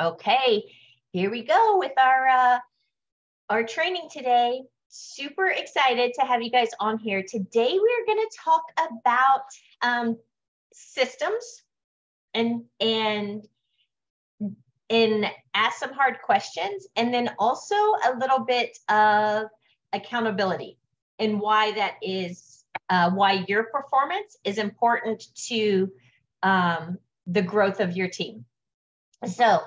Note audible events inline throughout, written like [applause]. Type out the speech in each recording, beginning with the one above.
Okay, here we go with our uh, our training today. Super excited to have you guys on here. Today we're going to talk about um, systems and and and ask some hard questions, and then also a little bit of accountability and why that is uh, why your performance is important to um, the growth of your team. So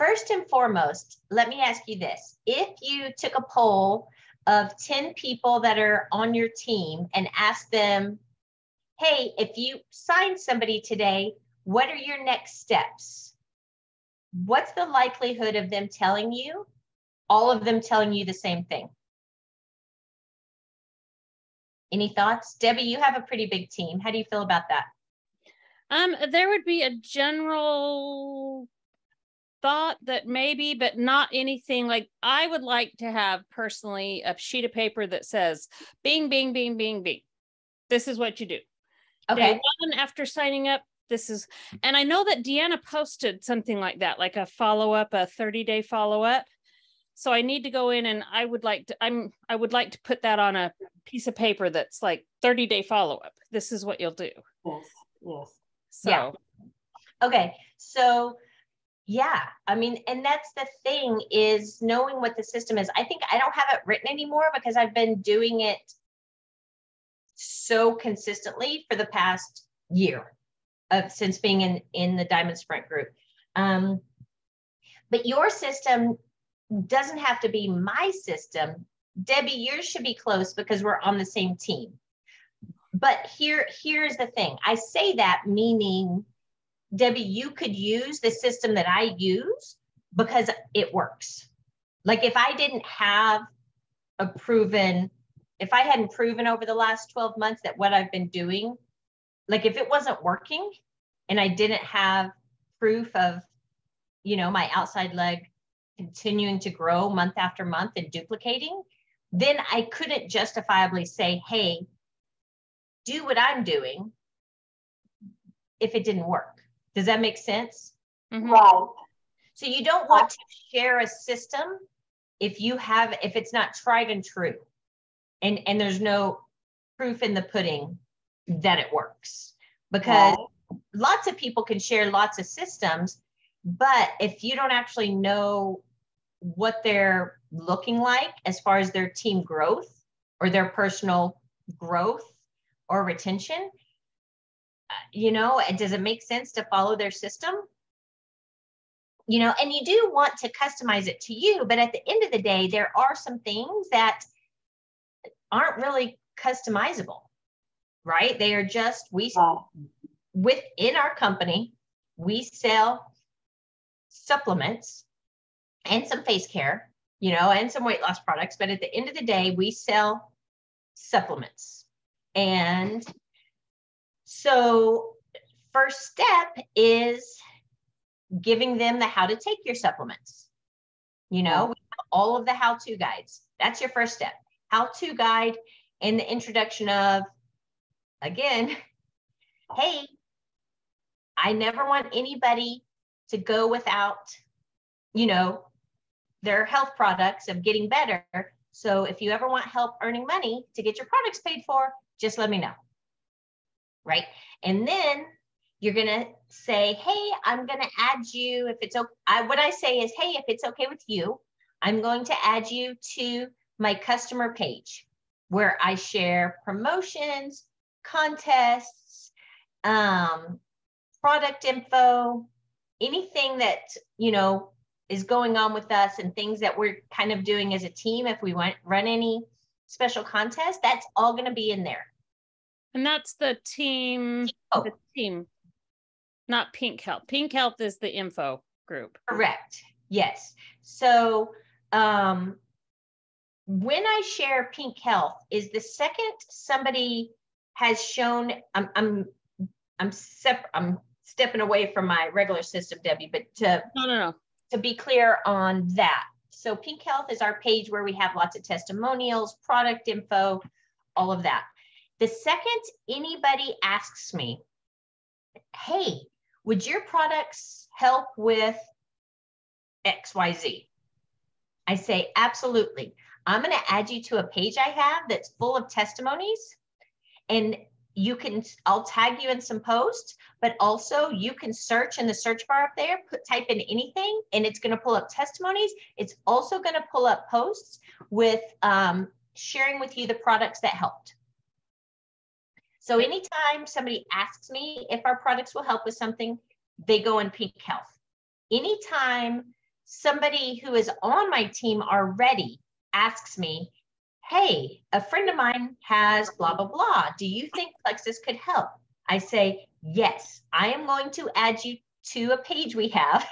first and foremost, let me ask you this. If you took a poll of 10 people that are on your team and asked them, hey, if you sign somebody today, what are your next steps? What's the likelihood of them telling you? All of them telling you the same thing. Any thoughts? Debbie, you have a pretty big team. How do you feel about that? Um, there would be a general thought that maybe, but not anything like I would like to have personally a sheet of paper that says bing, bing, bing, bing, bing. This is what you do. Okay. Day one after signing up, this is, hmm. and I know that Deanna posted something like that, like a follow up, a 30 day follow up. So I need to go in and I would like to, I'm, I would like to put that on a piece of paper that's like 30 day follow up. This is what you'll do. Yes. Yes. So, yeah. okay. So, yeah, I mean, and that's the thing is knowing what the system is. I think I don't have it written anymore because I've been doing it so consistently for the past year of since being in in the Diamond Sprint group. Um, but your system doesn't have to be my system. Debbie, yours should be close because we're on the same team. But here, here's the thing. I say that meaning, Debbie, you could use the system that I use because it works. Like if I didn't have a proven, if I hadn't proven over the last 12 months that what I've been doing, like if it wasn't working and I didn't have proof of, you know, my outside leg continuing to grow month after month and duplicating, then I couldn't justifiably say, hey, do what I'm doing if it didn't work. Does that make sense? Mm-hmm. Right. So you don't want to share a system if you have if it's not tried and true and and there's no proof in the pudding that it works because right. lots of people can share lots of systems but if you don't actually know what they're looking like as far as their team growth or their personal growth or retention you know does it make sense to follow their system? You know and you do want to customize it to you but at the end of the day there are some things that aren't really customizable right? They are just we within our company we sell supplements and some face care you know and some weight loss products but at the end of the day we sell supplements. And so, first step is giving them the how to take your supplements. You know, mm-hmm. we have all of the how to guides. That's your first step. How to guide and the introduction of, again, [laughs] hey, I never want anybody to go without, you know, their health products of getting better. So if you ever want help earning money to get your products paid for, just let me know. Right. And then you're going to say, Hey, I'm going to add you. If it's okay, I, what I say is, Hey, if it's okay with you, I'm going to add you to my customer page where I share promotions, contests, um, product info, anything that, you know, is going on with us and things that we're kind of doing as a team. If we want run any special contest, that's all going to be in there. And that's the team. Oh. The team, not Pink Health. Pink Health is the info group. Correct. Yes. So um, when I share Pink Health, is the second somebody has shown. I'm I'm I'm sep- I'm stepping away from my regular system, Debbie, but to no no no to be clear on that. So Pink Health is our page where we have lots of testimonials, product info, all of that. The second anybody asks me, hey, would your products help with XYZ. I say, absolutely. I'm going to add you to a page I have that's full of testimonies. And you can, I'll tag you in some posts, but also you can search in the search bar up there, put type in anything, and it's going to pull up testimonies. It's also going to pull up posts with um, sharing with you the products that helped. So anytime somebody asks me if our products will help with something, they go in Pink Health. Anytime somebody who is on my team already asks me, hey, a friend of mine has blah, blah, blah. Do you think Plexus could help? I say, yes, I am going to add you to a page we have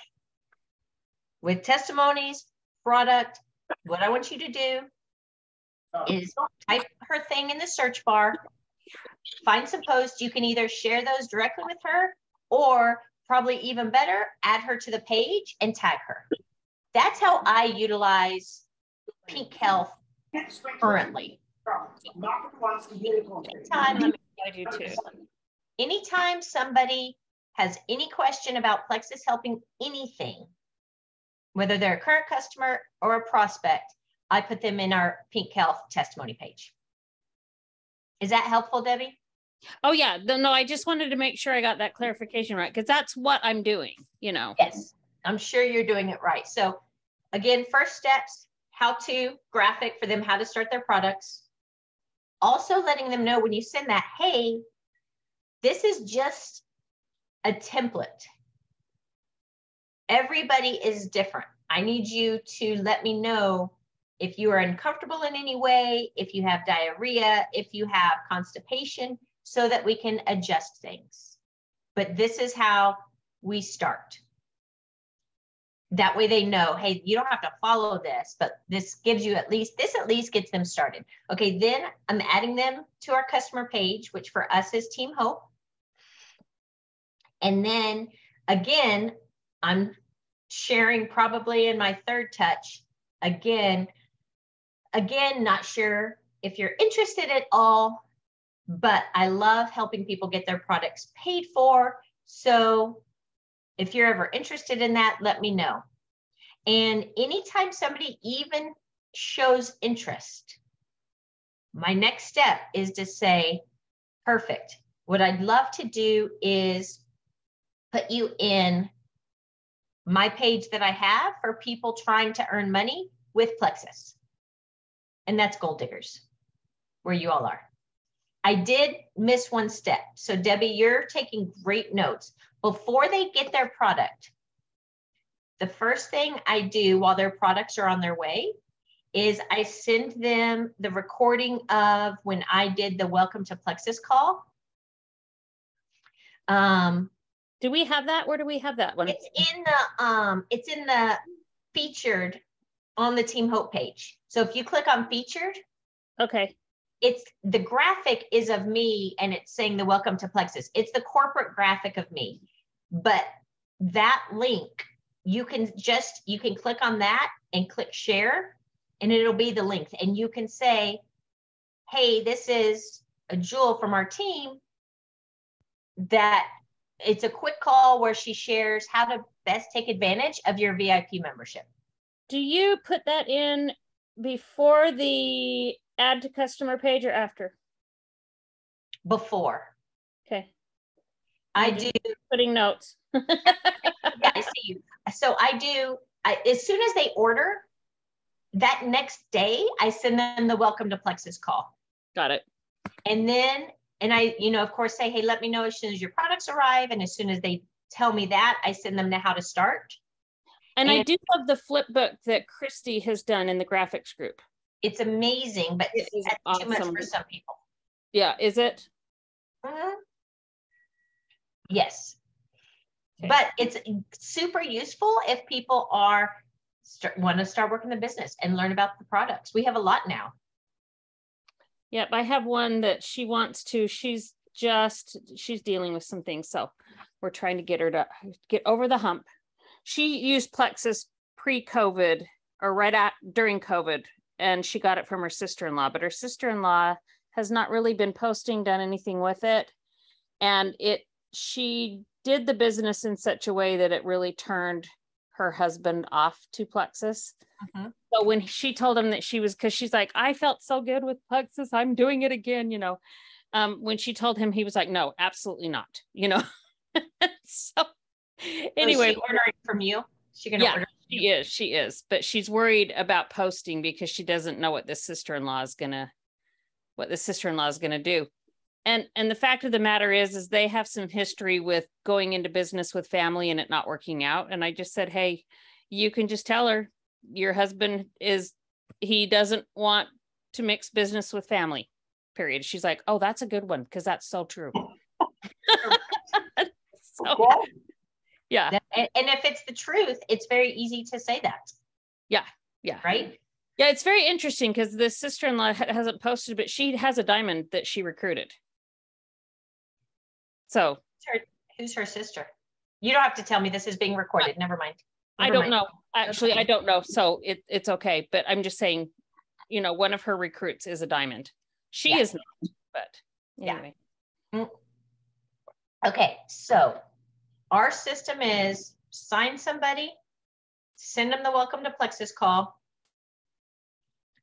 [laughs] with testimonies, product. What I want you to do oh. is type her thing in the search bar, find some posts. You can either share those directly with her or probably even better, add her to the page and tag her. That's how I utilize Pink Health currently. Anytime, I do too. anytime somebody has any question about Plexus helping anything, whether they're a current customer or a prospect, I put them in our Pink Health testimony page. Is that helpful, Debbie? Oh yeah, no, I just wanted to make sure I got that clarification right because that's what I'm doing, you know. Yes, I'm sure you're doing it right. So again, first steps, how to graphic for them, how to start their products. Also letting them know when you send that, hey, this is just a template. Everybody is different. I need you to let me know if you are uncomfortable in any way, if you have diarrhea, if you have constipation, so that we can adjust things. But this is how we start. That way they know, hey, you don't have to follow this, but this gives you at least, this at least gets them started. Okay, then I'm adding them to our customer page, which for us is Team Hope. And then again, I'm sharing probably in my third touch, again, again, not sure if you're interested at all, but I love helping people get their products paid for. So if you're ever interested in that, let me know. And anytime somebody even shows interest, my next step is to say, perfect. What I'd love to do is put you in my page that I have for people trying to earn money with Plexus. And that's Gold Diggers, where you all are. I did miss one step. So, Debbie, you're taking great notes. Before they get their product, the first thing I do while their products are on their way is I send them the recording of when I did the Welcome to Plexus call. Um, Do we have that? Where do we have that one? it's in the um, it's in the featured on the Team Hope page. So if you click on featured, Okay. it's the graphic is of me and it's saying the welcome to plexus it's the corporate graphic of me but that link you can just you can click on that and click share and it'll be the link and you can say hey this is a jewel from our team that it's a quick call where she shares how to best take advantage of your vip membership Do you put that in before the add to customer page or after? before Okay. i do Putting notes. [laughs] yeah, I see you. So I do, I, as soon as they order, that next day, I send them the welcome to Plexus call. Got it. And then, and I, you know, of course, say, hey, let me know as soon as your products arrive. And as soon as they tell me that, I send them to how to start. And I do love the flip book that Christy has done in the graphics group. It's amazing, but It is that's too much for some people. Yeah, is it? Mhm. Yes. Okay. But it's super useful if people are start, want to start working the business and learn about the products. We have a lot now. Yep, I have one that she wants to. She's just she's dealing with some things, so we're trying to get her to get over the hump. She used Plexus pre-COVID or right at during COVID, and she got it from her sister-in-law. But her sister-in-law has not really been posting, done anything with it, and it she did the business in such a way that it really turned her husband off to Plexus. Mhm. So when she told him that she was, because she's like, I felt so good with Plexus, I'm doing it again, you know. Um, when she told him, he was like, No, absolutely not, you know. [laughs] so anyway, ordering from you? She gonna Yeah. order? she is, she is, but she's worried about posting because she doesn't know what the sister-in-law is gonna, what the sister-in-law is gonna do. And and the fact of the matter is, is they have some history with going into business with family and it not working out. And I just said, hey, you can just tell her your husband is he doesn't want to mix business with family. Period. She's like, oh, that's a good one because that's so true. [laughs] [laughs] so Okay, yeah, and, and if it's the truth, it's very easy to say that, yeah. Yeah. Right? Yeah, it's very interesting because the sister-in-law ha- hasn't posted, but she has a diamond that she recruited. So Who's her sister? You don't have to tell me this is being recorded. Never mind. I don't mind. know. Actually, I don't know. So it, it's okay. But I'm just saying, you know, one of her recruits is a diamond. She Yeah. is not, but Yeah. Mm. Okay, so our system is sign somebody, send them the welcome to Plexus call,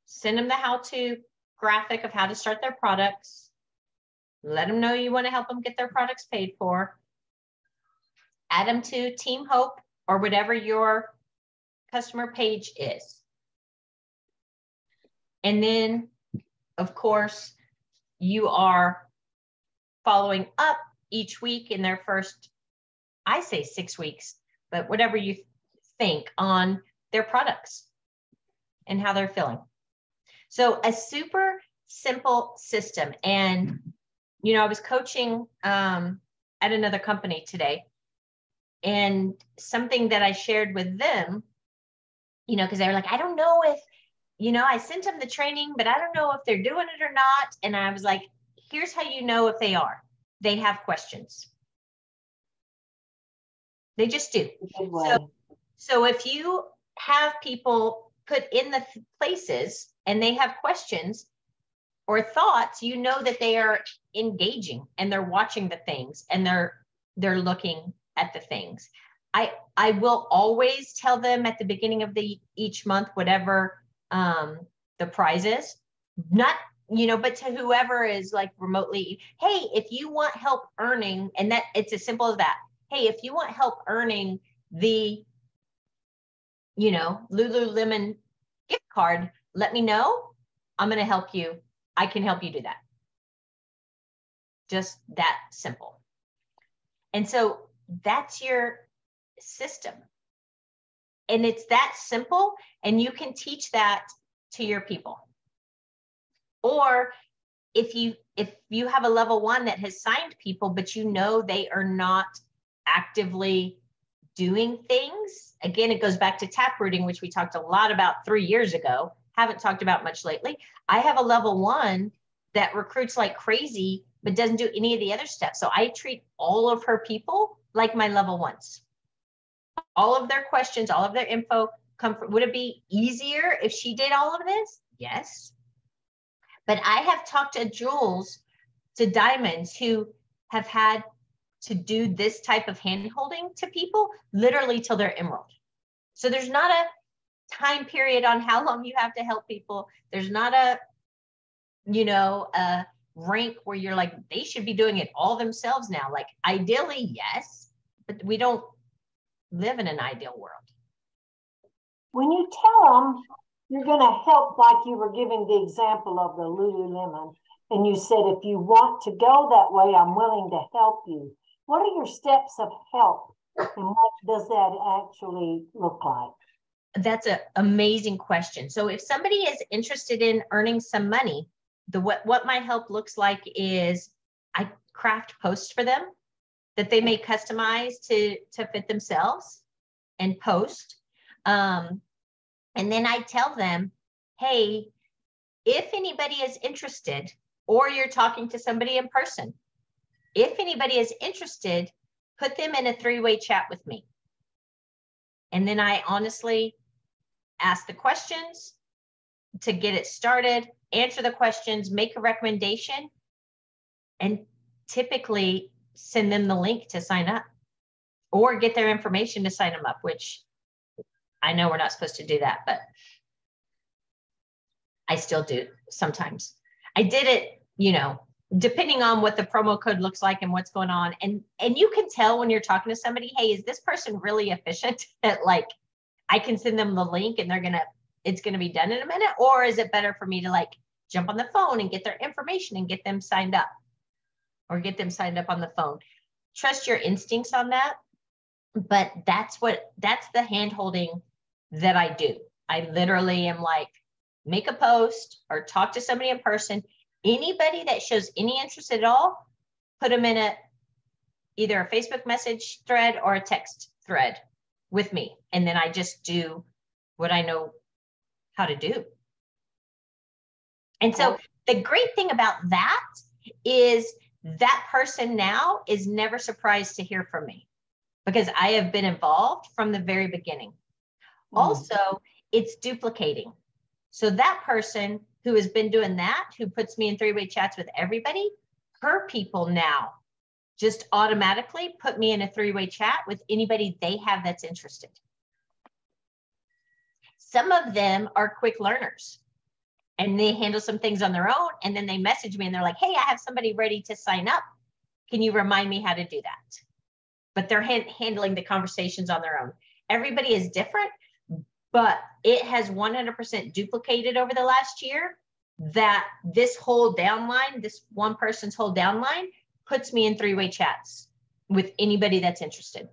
send them the how-to graphic of how to start their products, let them know you want to help them get their products paid for, add them to Team Hope or whatever your customer page is. And then, of course, you are following up each week in their first, I say six weeks, but whatever you think on their products and how they're feeling. So a super simple system. And, you know, I was coaching um, at another company today and something that I shared with them, you know, because they were like, I don't know if, you know, I sent them the training, but I don't know if they're doing it or not. And I was like, here's how you know if they are they have questions. They just do. way. So if you have people put in the places and they have questions or thoughts, you know that they are engaging and they're watching the things and they're they're looking at the things. I I will always tell them at the beginning of the each month whatever um the prize is. Not you know, but to whoever is like remotely, hey, if you want help earning, and that it's as simple as that. Hey, if you want help earning the, you know, Lululemon gift card, let me know. I'm going to help you. I can help you do that. Just that simple. And so that's your system. And it's that simple, and you can teach that to your people or if you if you have a level one that has signed people but you know they are not actively doing things. Again it goes back to tap rooting which we talked a lot about three years ago. Haven't talked about much lately. I have a level one that recruits like crazy but doesn't do any of the other stuff. so i treat all of her people like my level ones. All of their questions all of their info come from would it be easier if she did all of this? Yes. But I have talked to Jules, to Diamonds, who have had to do this type of hand holding to people literally till they're emerald. So there's not a time period on how long you have to help people. There's not a, you know, a rank where you're like, they should be doing it all themselves now. Like ideally, yes, but we don't live in an ideal world. When you tell them you're going to help, like you were giving the example of the Lululemon, and you said, if you want to go that way, I'm willing to help you. What are your steps of help? And what does that actually look like? That's an amazing question. So if somebody is interested in earning some money, the what what my help looks like is I craft posts for them that they may customize to to fit themselves and post. Um, and then I tell them, hey, if anybody is interested, or you're talking to somebody in person, if anybody is interested, put them in a three-way chat with me. And then I honestly ask the questions to get it started, answer the questions, make a recommendation, and typically send them the link to sign up or get their information to sign them up, which I know we're not supposed to do that, but I still do sometimes. I did it, you know, depending on what the promo code looks like and what's going on. And and you can tell when you're talking to somebody, hey, is this person really efficient [laughs] at like I can send them the link and they're gonna it's gonna be done in a minute, or is it better for me to like jump on the phone and get their information and get them signed up or get them signed up on the phone? Trust your instincts on that. But that's what that's the hand holding that I do. I literally am like, make a post or talk to somebody in person. Anybody that shows any interest at all, put them in a either a Facebook message thread or a text thread with me. And then I just do what I know how to do. And so the great thing about that is that person now is never surprised to hear from me because I have been involved from the very beginning. Mm. Also, it's duplicating. So that person who has been doing that, who puts me in three-way chats with everybody, her people now just automatically put me in a three-way chat with anybody they have that's interested. Some of them are quick learners and they handle some things on their own and then they message me and they're like, "Hey, I have somebody ready to sign up. Can you remind me how to do that?" But they're ha- handling the conversations on their own. Everybody is different, but it has 100% duplicated over the last year that this whole downline, this one person's whole downline, puts me in three way chats with anybody that's interested.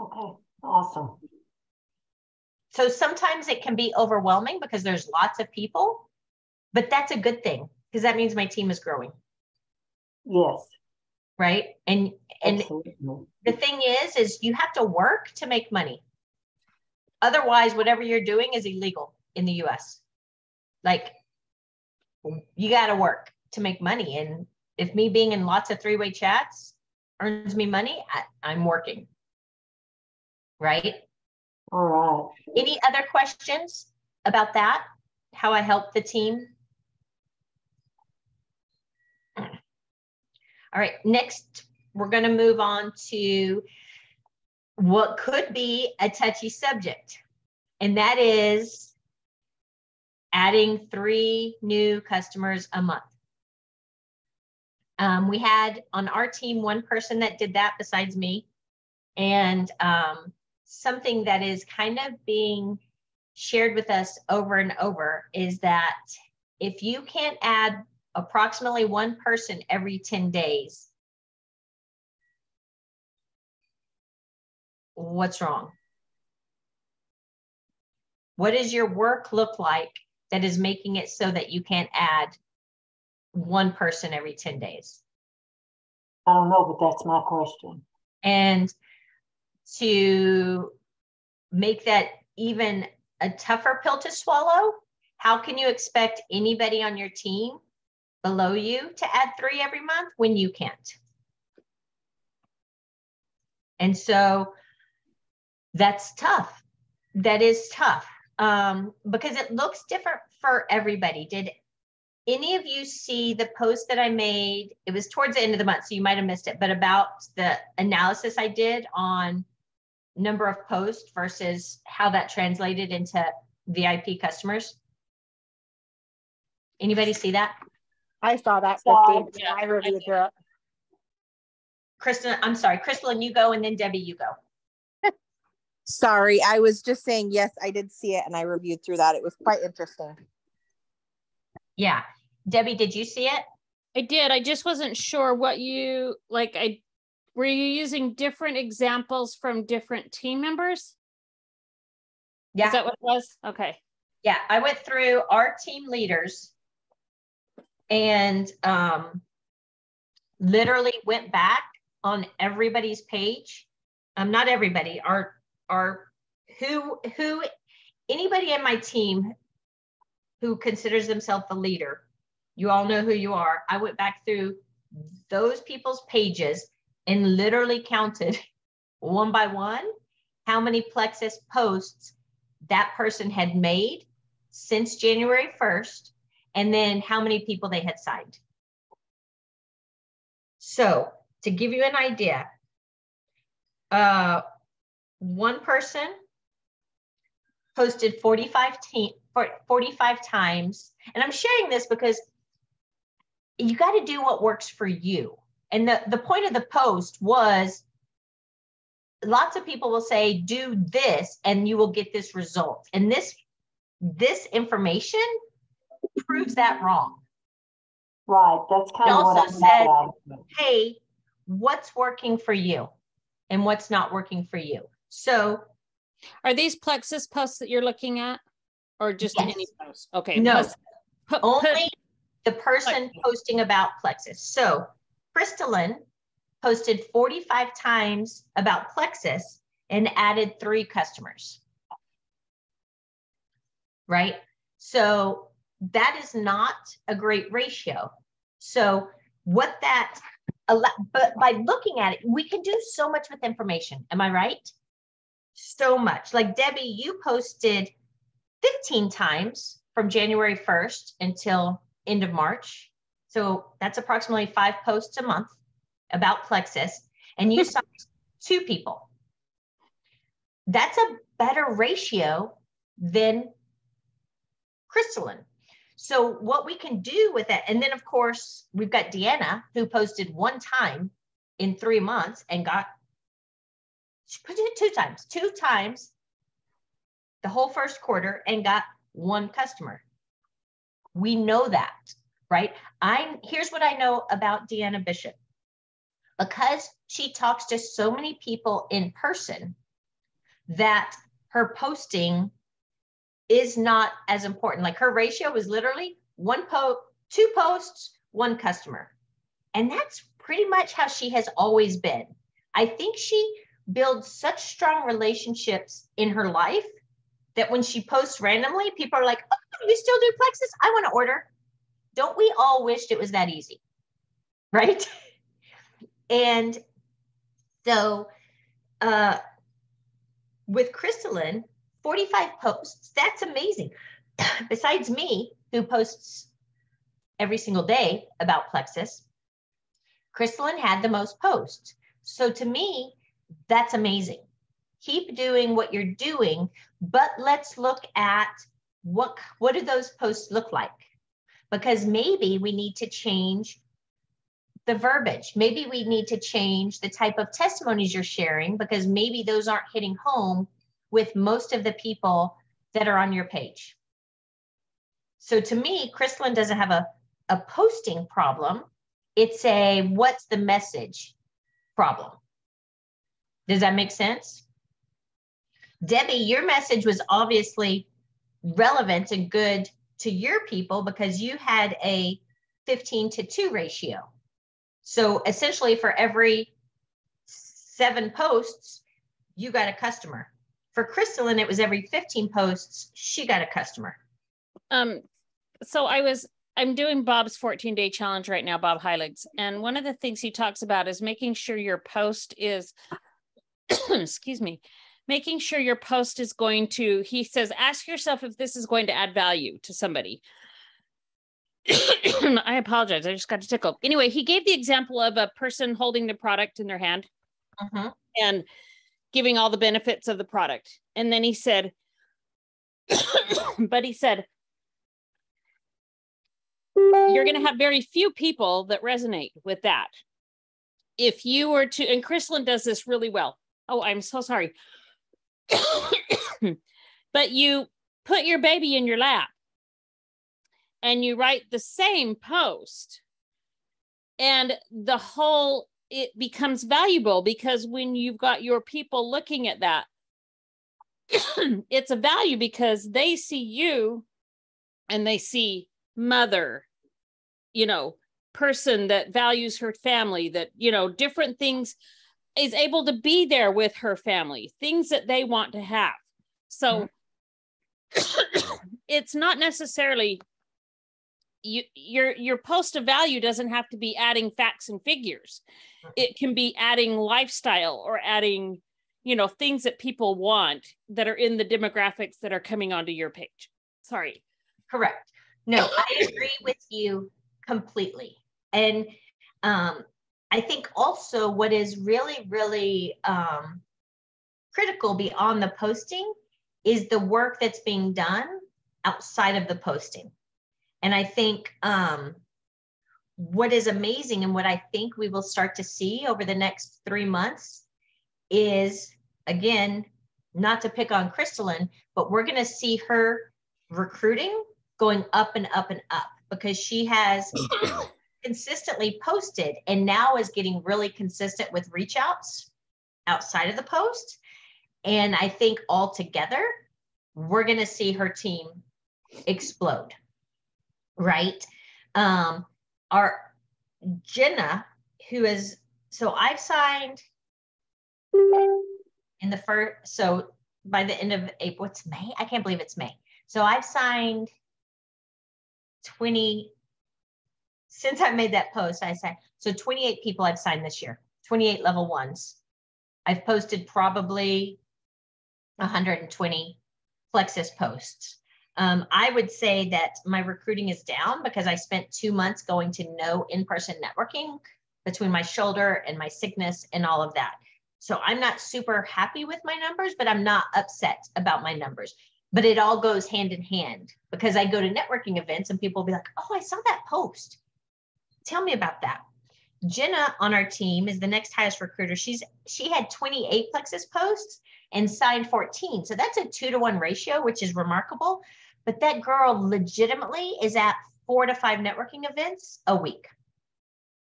Okay, awesome. So sometimes it can be overwhelming because there's lots of people, but that's a good thing because that means my team is growing. Yes. Right. And and Absolutely. the thing is, is you have to work to make money. Otherwise, whatever you're doing is illegal in the US. Like you got to work to make money. And if me being in lots of three way chats earns me money, I, I'm working. Right? All right. Any other questions about that? How I help the team? All right, next we're going to move on to what could be a touchy subject, and that is adding three new customers a month. Um, we had on our team one person that did that besides me, and um, something that is kind of being shared with us over and over is that if you can't add approximately one person every 10 days, what's wrong? What does your work look like that is making it so that you can't add one person every 10 days? I don't know, but that's my question. And to make that even a tougher pill to swallow, how can you expect anybody on your team below you to add three every month when you can't? And so that's tough. That is tough um, because it looks different for everybody. Did any of you see the post that I made? It was towards the end of the month, so you might have missed it, but about the analysis I did on number of posts versus how that translated into VIP customers? Anybody see that? I saw that, Kristy. Yeah, I reviewed it. Kristen, I'm sorry, Crystal, and you go, and then Debbie, you go. Sorry, I was just saying, yes, I did see it and I reviewed through that. It was quite interesting. Yeah. Debbie, did you see it? I did. I just wasn't sure what you like. I were you using different examples from different team members? Yeah. Is that what it was? Okay. Yeah, I went through our team leaders and um, literally went back on everybody's page. Um, not everybody, our our who who anybody in my team who considers themselves a leader. You all know who you are. I went back through those people's pages and literally counted [laughs] one by one how many Plexus posts that person had made since January 1st, and then how many people they had signed. So, to give you an idea, uh, one person posted 45, te- 45 times. And I'm sharing this because you got to do what works for you. And the, the point of the post was lots of people will say, do this and you will get this result. And this this information proves that wrong. Right. That's kind It of what I also said. hey, what's working for you and what's not working for you? So Are these Plexus posts that you're looking at? Or just Yes. any post? Okay. No. plus- only the person posting about Plexus. So Crystalline posted 45 times about Plexus and added three customers. Right? So that is not a great ratio. So what that but by looking at it, we can do so much with information. Am I right? So much. Like Debbie, you posted 15 times from January 1st until end of March. So that's approximately five posts a month about Plexus, and you [laughs] saw two people. That's a better ratio than crystalline. So what we can do with that, and then of course we've got Deanna who posted one time in three months and got she put it two times, two times the whole first quarter and got one customer. We know that, right? I'm here's what I know about Deanna Bishop. Because she talks to so many people in person that her posting is not as important. Like her ratio is literally one post, two posts, one customer. And that's pretty much how she has always been. I think she builds such strong relationships in her life that when she posts randomly, people are like, oh, you still do Plexus? I want to order. Don't we all wished it was that easy? Right? [laughs] and so uh, with Crystalline, 45 posts, that's amazing. [clears throat] Besides me, who posts every single day about Plexus, Crystalline had the most posts. So to me, that's amazing. Keep doing what you're doing, but let's look at what what do those posts look like? Because maybe we need to change the verbiage. Maybe we need to change the type of testimonies you're sharing because maybe those aren't hitting home with most of the people that are on your page. So to me, Crystalline doesn't have a, a posting problem. It's a what's the message problem. Does that make sense? Debbie, your message was obviously relevant and good to your people because you had a 15 to 2 ratio. So essentially, for every seven posts, you got a customer. For Crystalline, it was every 15 posts, she got a customer. um so i was i'm doing bob's 14 day challenge right now bob Heilig's, and one of the things he talks about is making sure your post is [coughs] excuse me making sure your post is going to he says ask yourself if this is going to add value to somebody [coughs] i apologize i just got to tickle anyway he gave the example of a person holding the product in their hand Mhm. and giving all the benefits of the product and then he said [coughs] but he said you're going to have very few people that resonate with that. If you were to, and Crystalline does this really well. Oh, I'm so sorry. [coughs] but you put your baby in your lap and you write the same post, and the whole, it becomes valuable because when you've got your people looking at that, [coughs] it's a value because they see you and they see mother you know person that values her family that you know different things is able to be there with her family things that they want to have. So it's not necessarily you your your post of value doesn't have to be adding facts and figures. It can be adding lifestyle or adding you know things that people want that are in the demographics that are coming onto your page. Sorry. Correct. No, I [coughs] agree with you completely. And um, I think also what is really, really um, critical beyond the posting is the work that's being done outside of the posting. And I think um, what is amazing and what I think we will start to see over the next three months is again, not to pick on Crystalline, but we're going to see her recruiting going up and up and up because she has [clears throat] consistently posted and now is getting really consistent with reach outs outside of the post. And I think altogether, we're going to see her team explode. Right. Um, our Jenna, who is, so I've signed in the first, so by the end of April, it's May. I can't believe it's May. So I've signed 20, since I made that post, I said, so 28 people I've signed this year, 28 level ones. I've posted probably 120 Plexus posts. Um, I would say that my recruiting is down because I spent two months going to no in person networking between my shoulder and my sickness and all of that. So I'm not super happy with my numbers, but I'm not upset about my numbers. But it all goes hand in hand because I go to networking events and people will be like, oh, I saw that post. Tell me about that. Jenna on our team is the next highest recruiter. She's she had 28 Plexus posts and signed 14. So that's a two to one ratio, which is remarkable. But that girl legitimately is at four to five networking events a week.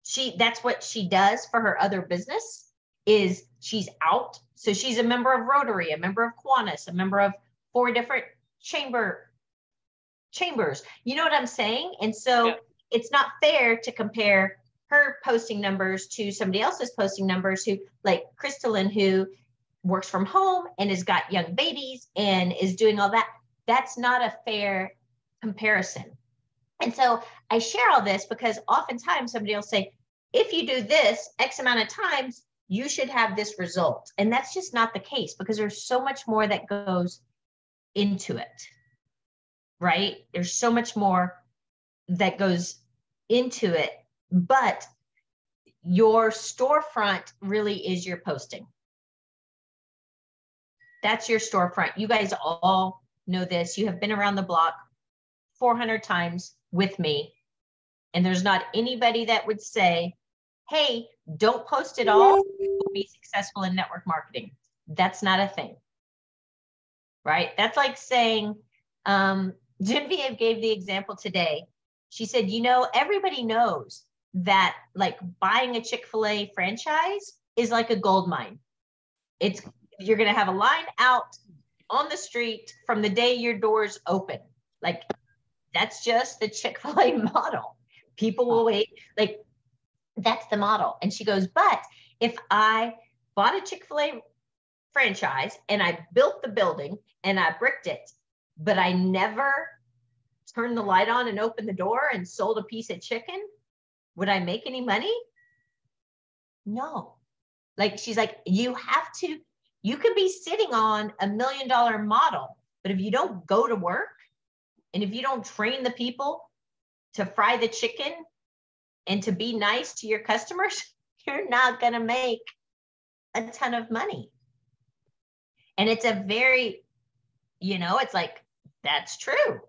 She that's what she does for her other business is she's out. So she's a member of Rotary, a member of Kiwanis, a member of four different chamber chambers. You know what I'm saying? And so. It's not fair to compare her posting numbers to somebody else's posting numbers who like Crystalline who works from home and has got young babies and is doing all that. That's not a fair comparison. And so I share all this because oftentimes somebody will say, if you do this X amount of times, you should have this result. And that's just not the case because there's so much more that goes into it, right? There's so much more that goes into it, but your storefront really is your posting. That's your storefront. You guys all know this. You have been around the block 400 times with me. And there's not anybody that would say, hey, don't post at all, will be successful in network marketing. That's not a thing. Right? That's like saying, um, [laughs] Genevieve gave the example today. She said, you know, everybody knows that like buying a Chick-fil-A franchise is like a gold mine. It's you're gonna have a line out on the street from the day your doors open. Like that's just the Chick-fil-A [laughs] model. People will wait. Like that's the model. And she goes, but if I bought a Chick fil A franchise and I built the building and I bricked it, but I never turned the light on and opened the door and sold a piece of chicken, would I make any money? No. Like she's like, you have to, you could be sitting on a million dollar model, but if you don't go to work and if you don't train the people to fry the chicken and to be nice to your customers, [laughs] you're not going to make a ton of money. And it's a very, you know, it's like, that's true,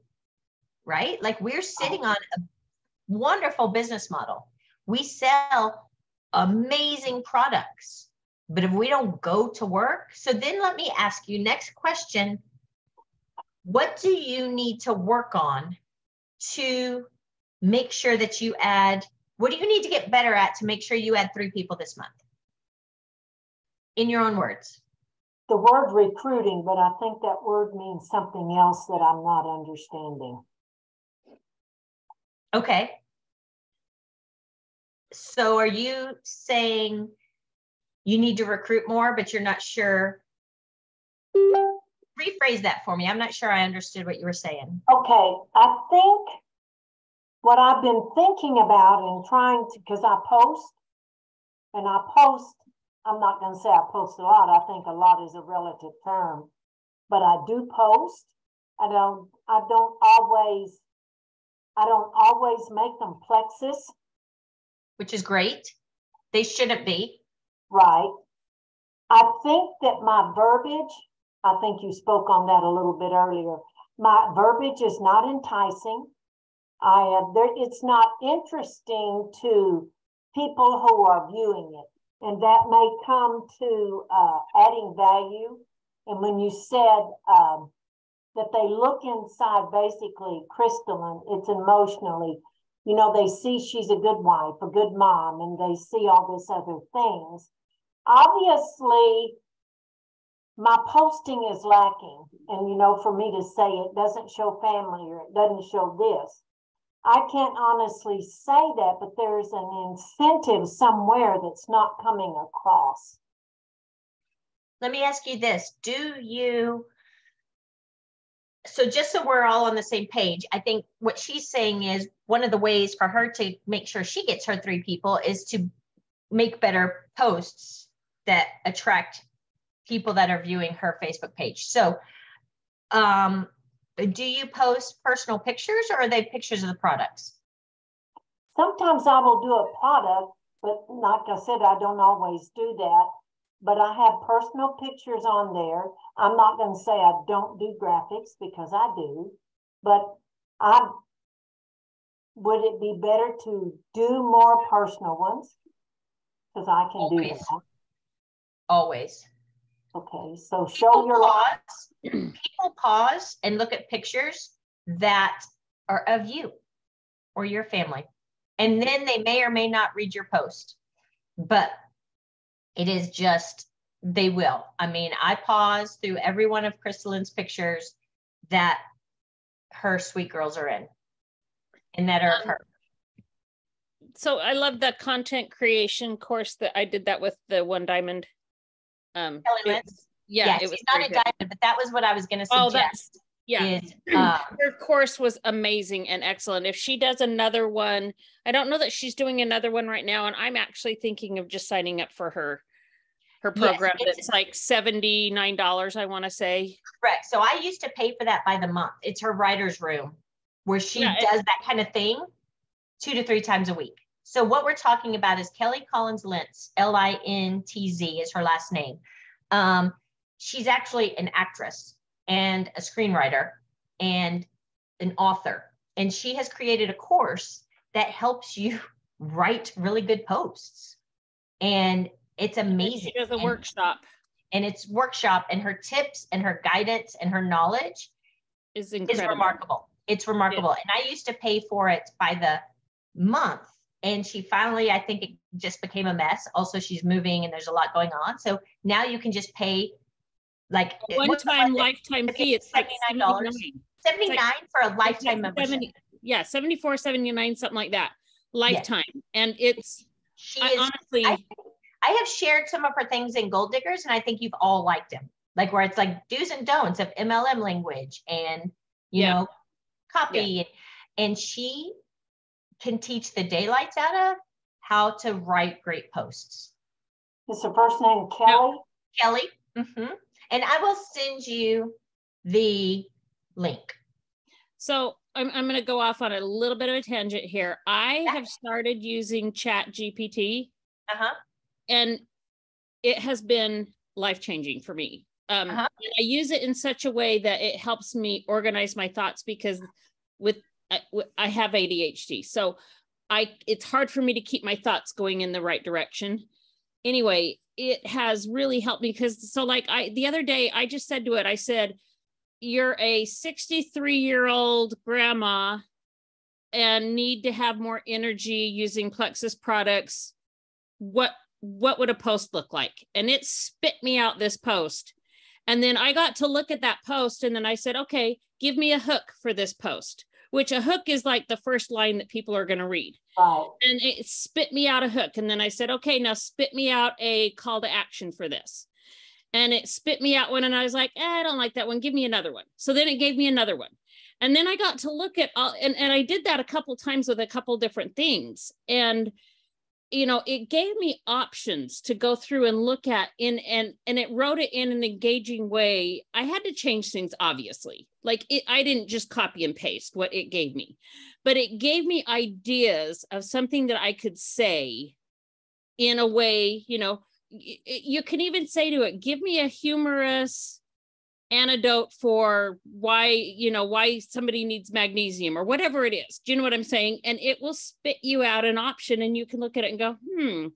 right? Like we're sitting on a wonderful business model. We sell amazing products, but if we don't go to work, so then let me ask you next question. What do you need to work on to make sure that you add what do you need to get better at to make sure you add three people this month? In your own words. The word recruiting, but I think that word means something else that I'm not understanding. Okay. So are you saying you need to recruit more, but you're not sure? Rephrase that for me. I'm not sure I understood what you were saying. Okay. I think what I've been thinking about and trying to, because I post and I post, I'm not going to say I post a lot. I think a lot is a relative term, but I do post. I don't, I don't always, I don't always make them plexus. Which is great. They shouldn't be. Right. I think that my verbiage I think you spoke on that a little bit earlier. My verbiage is not enticing. I have there, it's not interesting to people who are viewing it. And that may come to uh, adding value. And when you said um, that they look inside basically crystalline, it's emotionally, you know, they see she's a good wife, a good mom, and they see all these other things. Obviously, my posting is lacking. And, you know, for me to say it doesn't show family or it doesn't show this, I can't honestly say that, but there's an incentive somewhere that's not coming across. Let me ask you this. Do you, so just so we're all on the same page, I think what she's saying is one of the ways for her to make sure she gets her three people is to make better posts that attract people that are viewing her Facebook page. So, um, do you post personal pictures or are they pictures of the products? Sometimes I will do a product, but like I said, I don't always do that. But I have personal pictures on there. I'm not going to say I don't do graphics because I do, but I would it be better to do more personal ones? Because I can Always. do that. Always. Okay, so People show your pause, people pause and look at pictures that are of you or your family. And then they may or may not read your post, but it is just, they will. I mean, I pause through every one of Crystalline's pictures that her sweet girls are in and that are of Um, her. So I love the content creation course that I did that with the one diamond. Um, Kelly it- yeah, Yes, it was not a good. diamond, but that was what I was going to Oh, suggest. that's yeah. [clears throat] Um, her course was amazing and excellent. If she does another one, I don't know that she's doing another one right now, and I'm actually thinking of just signing up for her her Yes, program. it's- that's like seventy nine dollars. I want to say. Correct. So I used to pay for that by the month. It's her writer's room where she Yeah, does that kind of thing two to three times a week. So what we're talking about is Kelly Collins Lintz, L I N T Z is her last name. Um, she's actually an actress and a screenwriter and an author. And she has created a course that helps you [laughs] write really good posts. And it's amazing. She does a And- workshop. and it's workshop and her tips and her guidance and her knowledge Is is remarkable. It's remarkable. And I used to pay for it by the month. And she finally, I think it just became a mess. Also, she's moving and there's a lot going on. So now you can just pay like one time was it? lifetime It's fee. It's like $79. 79. 79 for a It's like lifetime membership. yeah, 74, 79, something like that. Lifetime. And it's She I is, honestly I, I have shared some of her things in Gold Diggers, and I think you've all liked them. Like where it's like do's and don'ts of MLM language and you Yeah. know copy, and she can teach the daylights out of how to write great posts. Is her first name Kelly? Kelly, mhm. And I will send you the link. So I'm, I'm going to go off on a little bit of a tangent here. I Yeah. have started using Chat GPT Uh huh. and it has been life changing for me. Um, Uh-huh. I use it in such a way that it helps me organize my thoughts because with I have ADHD, so I it's hard for me to keep my thoughts going in the right direction. Anyway, it has really helped me because so like I the other day I just said to it, I said, "You're a 63 year old grandma and need to have more energy using Plexus products. What what would a post look like?" And it spit me out this post. And then I got to look at that post and then I said, "Okay, give me a hook for this post." Which a hook is like the first line that people are going to read and it spit me out a hook. And then I said, okay, now spit me out a call to action for this. And it spit me out one, and I was like, eh, I don't like that one. Give me another one. So then it gave me another one. And then I got to look at all, and, and I did that a couple times with a couple different things. And you know, it gave me options to go through and look at in and and it wrote it in an engaging way. I had to change things, obviously. Like it, I didn't just copy and paste what it gave me but it gave me ideas of something that I could say in a way, you know, you can even say to it, give me a humorous antidote for why you know why somebody needs magnesium or whatever it is do you know what i'm saying and it will spit you out an option and you can look at it and go hmm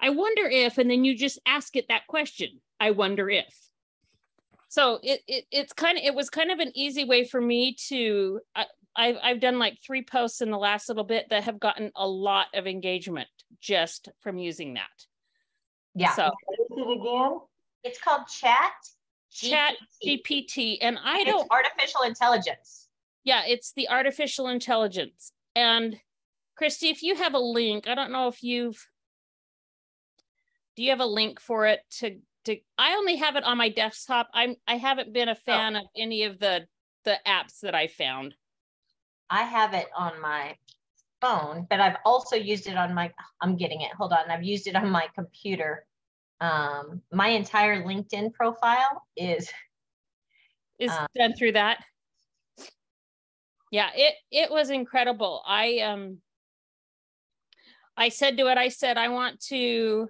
i wonder if and then you just ask it that question i wonder if so it, it it's kind of it was kind of an easy way for me to I, I've I've done like three posts in the last little bit that have gotten a lot of engagement just from using that. Yeah. So What is it again? It's called Chat Chat GPT. And I It's don't. artificial intelligence. Yeah, it's the artificial intelligence. And Kristy, if you have a link, I don't know if you've. Do you have a link for it to to? I only have it on my desktop. I'm I haven't been a oh. fan of any of the the apps that I found. I have it on my phone, but I've also used it on my, I'm getting it. Hold on. I've used it on my computer. Um, my entire LinkedIn profile is, is Uh, done through that. Yeah, it it was incredible. I um I said to it, I said, I want to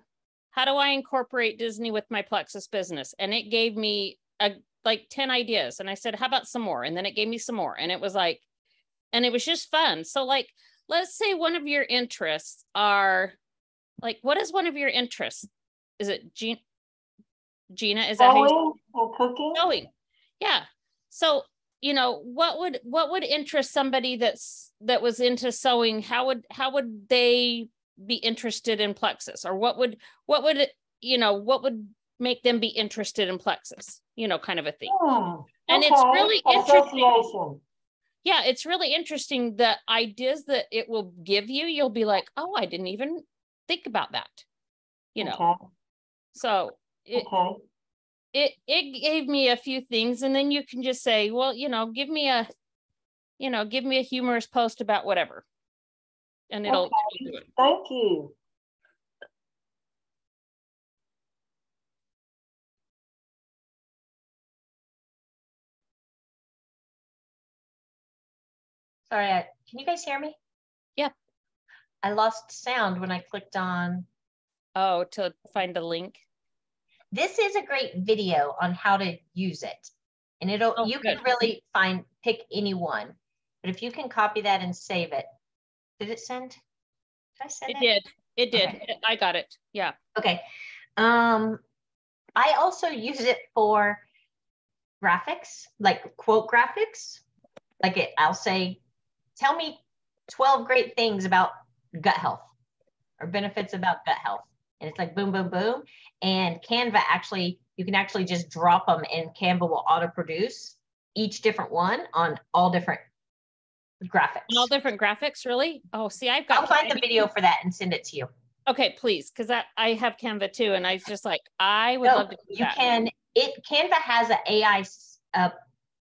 how do I incorporate Disney with my Plexus business? And it gave me a like 10 ideas. And I said, how about some more? And then it gave me some more. And it was like, and it was just fun. So like let's say one of your interests are like what is one of your interests? Is it Gina? Gina, is that Sewing and cooking? sewing. Yeah. So you know what would what would interest somebody that's that was into sewing? How would how would they be interested in plexus? Or what would what would it you know what would make them be interested in plexus? You know kind of a thing. Hmm, and it's really interesting. Yeah it's really interesting the ideas that it will give you. You'll be like oh i didn't even think about that you know. Okay, so it, okay. it it gave me a few things and then you can just say well you know give me a you know give me a humorous post about whatever and it'll, Okay. it'll do it Thank you. sorry, I, can you guys hear me? Yeah. I lost sound when I clicked on, oh to find the link this is a great video on how to use it. And it'll, Oh, you can really find, pick any one. But if you can copy that and save it, did it send? Did I send it it? did it did Okay. i got it yeah Okay. Um, I also use it for graphics, like quote graphics. Like it, I'll say, tell me 12 great things about gut health or benefits about gut health. And it's like boom, boom, boom. And Canva actually, you can actually just drop them and Canva will auto produce each different one on all different graphics. All different graphics really oh see i've got I'll find the video for that and send it to you. okay please because i i have canva too and i just like i would No, love to you that can, it, Canva has an AI, uh,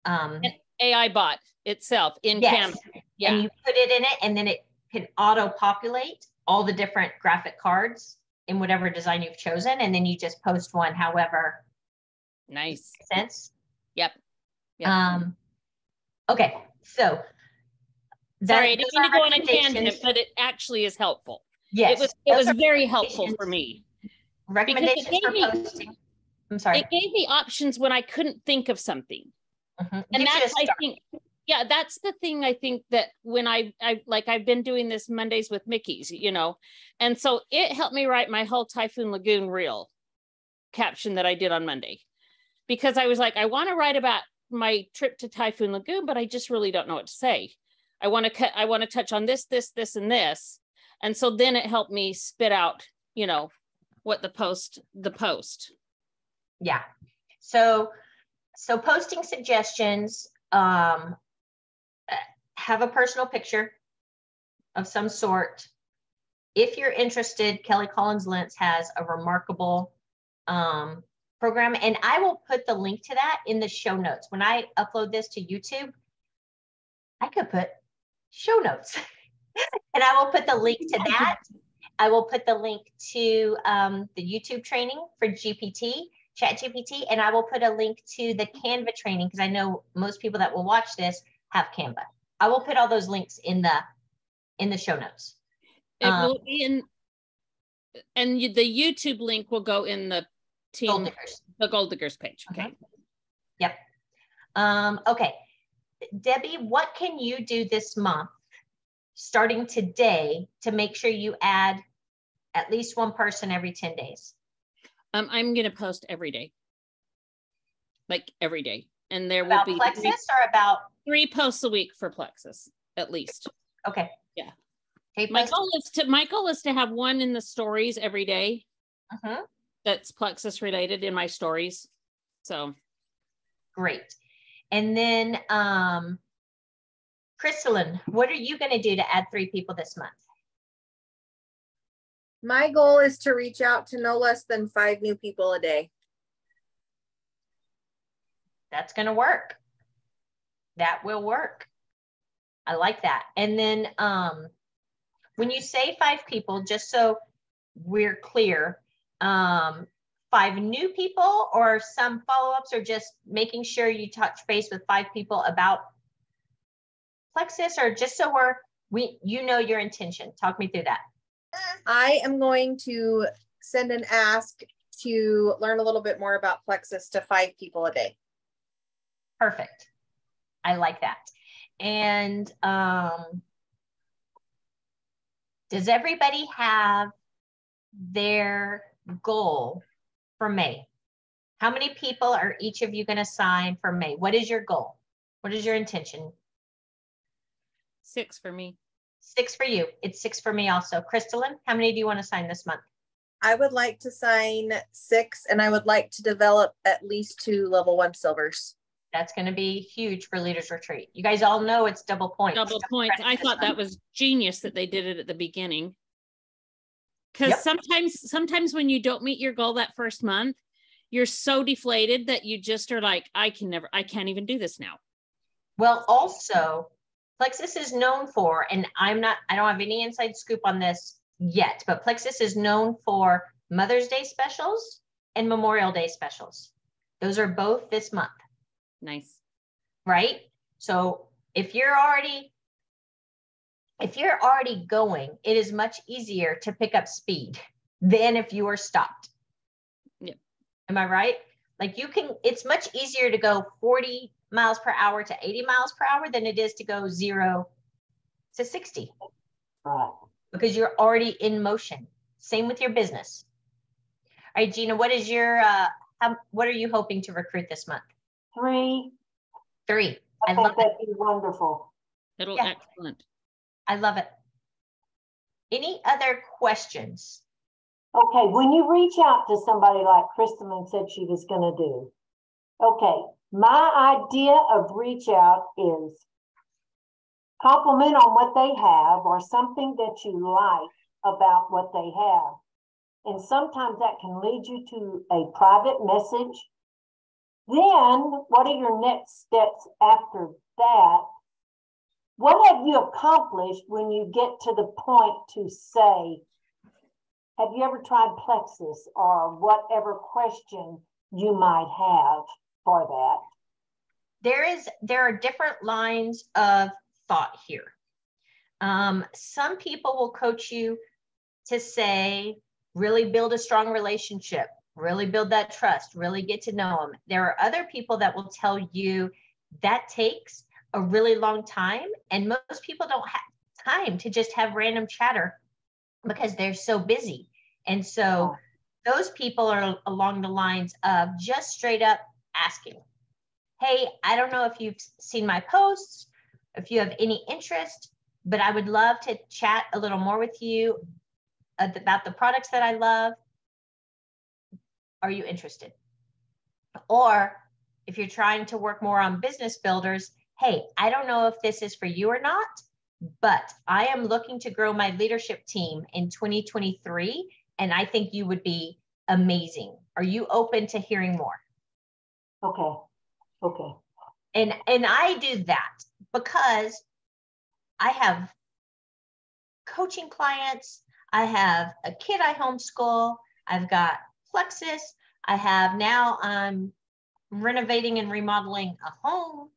um, ai bot itself in Yes. canva yeah and you put it in it and then it can auto populate all the different graphic cards in whatever design you've chosen and then you just post one however nice. sense. Yep. Yep. um okay so that- sorry i didn't mean to go on a tangent but it actually is helpful. Yes it was it was very helpful for me. recommendations. For me- posting. I'm sorry. It gave me options when i couldn't think of something. Mhm. and that's i think yeah that's the thing i think that when i i like i've been doing this mondays with mickey's you know? And so it helped me write my whole typhoon lagoon reel caption that i did on monday. Because i was like i want to write about my trip to typhoon lagoon but i just really don't know what to say. I want to cut i want to touch on this this this and this. And so then it helped me spit out you know what the post the post. Yeah. So, so posting suggestions, um, have a personal picture of some sort. If you're interested, Kelly Collins Lintz has a remarkable um, program, and I will put the link to that in the show notes. When I upload this to YouTube, I could put show notes, [laughs] and I will put the link to that. I will put the link to um, the YouTube training for GPT. Chat GPT, and I will put a link to the Canva training because I know most people that will watch this have Canva. I will put all those links in the in the show notes. It Um, will be in, and you, the YouTube link will go in the Gold team, diggers. the Gold Diggers page. Okay. Mhm. Yep. Um, okay. Debbie, what can you do this month, starting today, to make sure you add at least one person every 10 days? Um, I'm gonna post every day. Like every day. And there will be Plexus or about, three posts a week for Plexus, at least. okay. Yeah. Okay, My goal is to my goal is to have one in the stories every day Mhm. that's Plexus related in my stories. So Great. And then, um, Crystalline, what are you gonna do to add three people this month? My goal is to reach out to no less than five new people a day. That's gonna work. That will work. I like that. And then, um, when you say five people, just so we're clear, um, five new people or some follow-ups or just making sure you touch base with five people about Plexus or just so we're, we, you know your intention. Talk me through that. I am going to send an ask to learn a little bit more about Plexus to five people a day. Perfect. I like that. And um, does everybody have their goal for May? How many people are each of you going to sign for May? What is your goal? What is your intention? six for me. Six for you. It's six for me also. Crystalline, how many do you want to sign this month? I would like to sign six and I would like to develop at least two level one silvers. That's going to be huge for Leaders Retreat. You guys all know it's double points. Double points. I thought that was genius that they did it at the beginning. Because Yep. sometimes, sometimes when you don't meet your goal that first month, you're so deflated that you just are like, I can never, I can't even do this now. Well, also, Plexus is known for, and I'm not, I don't have any inside scoop on this yet, but Plexus is known for Mother's Day specials and Memorial Day specials. Those are both this month, Nice. right? So if you're already, if you're already going, it is much easier to pick up speed than if you are stopped. Yep. Am I right? Like you can, it's much easier to go 40 miles per hour to 80 miles per hour than it is to go zero to 60 because you're already in motion. Same with your business. All right, Gina, what is your, uh, how, what are you hoping to recruit this month? Three, Three. I I love that'd be wonderful. It'll Yeah. excellent. I love it. Any other questions? Okay, when you reach out to somebody like Kristen said she was gonna do, okay, my idea of reach out is compliment on what they have or something that you like about what they have. And sometimes that can lead you to a private message. Then what are your next steps after that? What have you accomplished when you get to the point to say, have you ever tried Plexus or whatever question you might have for that? there is there are different lines of thought here um, some people will coach you to say really build a strong relationship really build that trust really get to know them there are other people that will tell you that takes a really long time and most people don't have time to just have random chatter because they're so busy and so those people are along the lines of just straight up asking hey, I don't know if you've seen my posts, if you have any interest, but I would love to chat a little more with you uh, about the products that I love. Are you interested? Or if you're trying to work more on business builders, hey, I don't know if this is for you or not, but I am looking to grow my leadership team in 2023, and I think you would be amazing. Are you open to hearing more? Okay, okay. and and i do that because i have coaching clients i have a kid i homeschool i've got plexus i have now i'm renovating and remodeling a home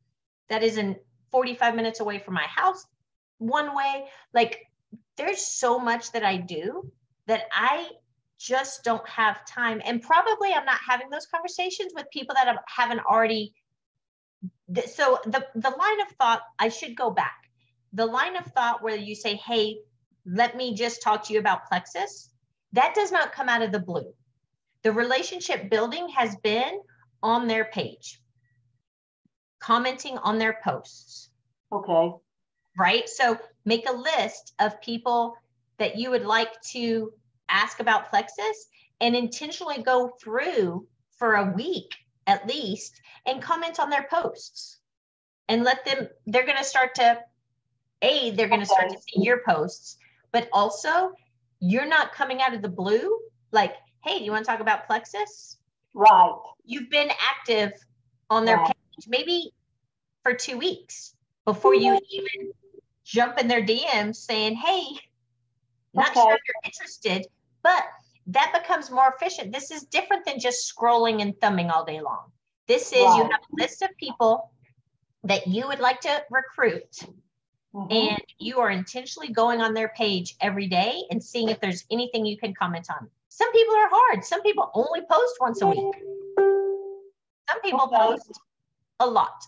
that isn't 45 minutes away from my house one way like there's so much that i do that i just don't have time and probably i'm not having those conversations with people that haven't already so the the line of thought I should go back. The line of thought where you say, "Hey, let me just talk to you about Plexus," that does not come out of the blue. The relationship building has been on their page, commenting on their posts, Okay, right? So make a list of people that you would like to ask about Plexus and intentionally go through for a week at least and comment on their posts. And let them, they're going to start to, A, they're going to start to see your posts, but also you're not coming out of the blue like, hey, do you want to talk about Plexus? right, You've been active on their Right. page maybe for two weeks before you even jump in their DMs saying, hey, not sure if you're interested, but that becomes more efficient. This is different than just scrolling and thumbing all day long. This is you have a list of people that you would like to recruit mhm, and you are intentionally going on their page every day and seeing if there's anything you can comment on. Some people are hard. Some people only post once a week. Some people post a lot.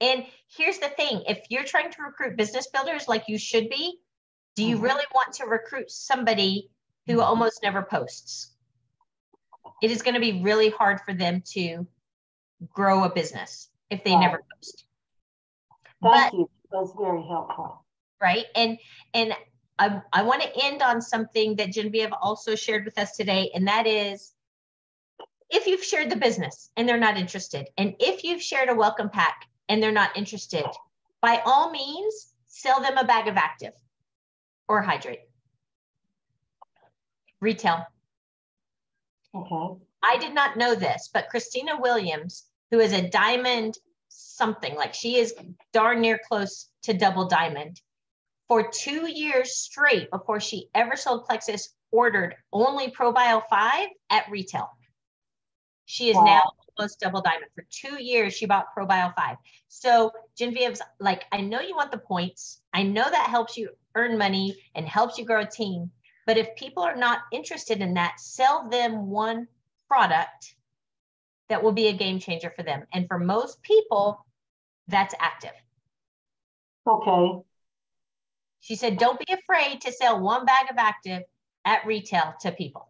And here's the thing if you're trying to recruit business builders like you should be, do you Mhm. really want to recruit somebody who almost never posts? It is going to be really hard for them to grow a business if they never post. thank But you, that's very helpful. right? And and I, I want to end on something that Genevieve also shared with us today, and that is if you've shared the business and they're not interested, and if you've shared a welcome pack and they're not interested, by all means, sell them a bag of active or hydrate. Retail. Okay, I did not know this, but Christina Williams, who is a diamond something, like she is darn near close to double diamond, for two years straight before she ever sold Plexus, ordered only ProBio 5 at retail. She is Wow. now almost double diamond. For two years, she bought ProBio 5. So Genevieve's like, I know you want the points. I know that helps you earn money and helps you grow a team. But if people are not interested in that, sell them one product that will be a game changer for them. And for most people, that's active. okay, She said, don't be afraid to sell one bag of active at retail to people.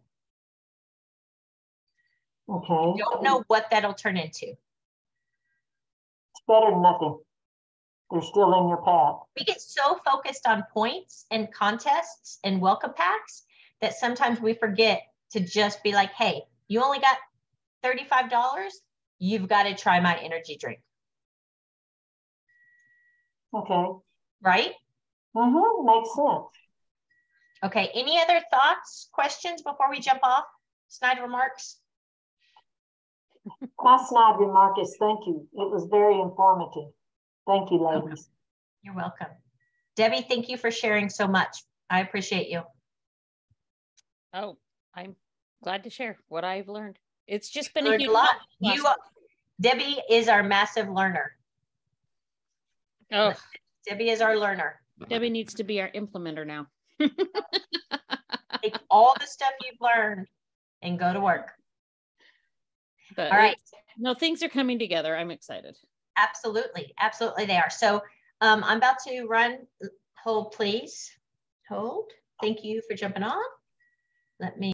okay. Don't know what that'll turn into. It's better than nothing. They're still in your path. We get so focused on points and contests and welcome packs that sometimes we forget to just be like, hey, you only got $35. You've got to try my energy drink, Okay, right? Mm-hmm, makes sense. Okay, any other thoughts, questions before we jump off? Snide remarks? My snide remark is thank you. It was very informative. Thank you, ladies. You're welcome. Debbie, thank you for sharing so much. I appreciate you. Oh, I'm glad to share what I've learned. It's just been a huge a lot. You, last- Debbie is our massive learner. Oh, Debbie is our learner. Debbie needs to be our implementer now. [laughs] Take all the stuff you've learned and go to work. But All right. no, things are coming together. I'm excited. Absolutely. Absolutely, they are. So um, I'm about to run. Hold, please. Hold. Thank you for jumping on. Let me.